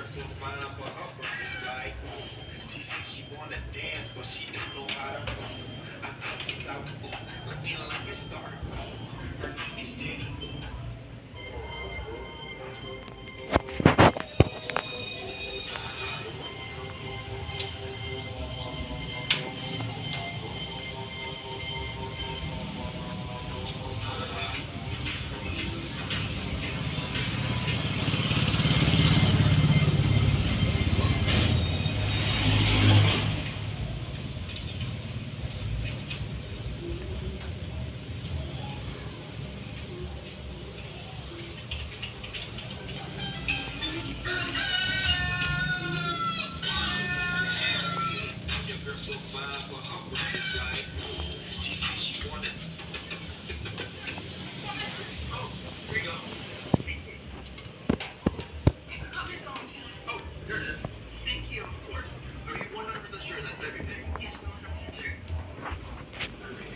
Girl her like. She said she wanna dance, but she don't know how to move. I I just out, ooh, looking like a star. course. Are you 100% sure that's everything? Yes, 100% sure.